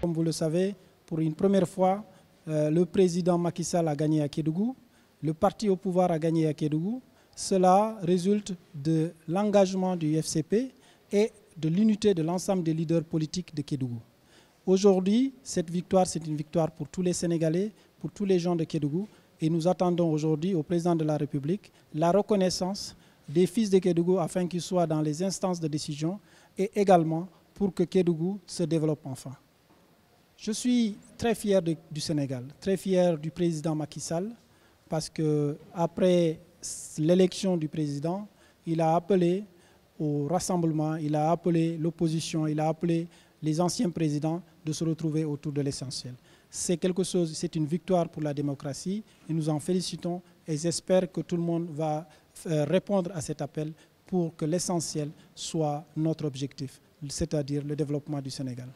Comme vous le savez, pour une première fois, euh, le président Macky Sall a gagné à Kédougou, le parti au pouvoir a gagné à Kédougou. Cela résulte de l'engagement du FCP et de l'unité de l'ensemble des leaders politiques de Kédougou. Aujourd'hui, cette victoire, c'est une victoire pour tous les Sénégalais, pour tous les gens de Kédougou. Et nous attendons aujourd'hui au président de la République la reconnaissance des fils de Kédougou afin qu'ils soient dans les instances de décision et également pour que Kédougou se développe enfin. Je suis très fier du Sénégal, très fier du président Macky Sall parce qu'après l'élection du président, il a appelé au rassemblement, il a appelé l'opposition, il a appelé les anciens présidents de se retrouver autour de l'essentiel. C'est quelque chose, c'est une victoire pour la démocratie et nous en félicitons et j'espère que tout le monde va euh, répondre à cet appel pour que l'essentiel soit notre objectif, c'est-à-dire le développement du Sénégal.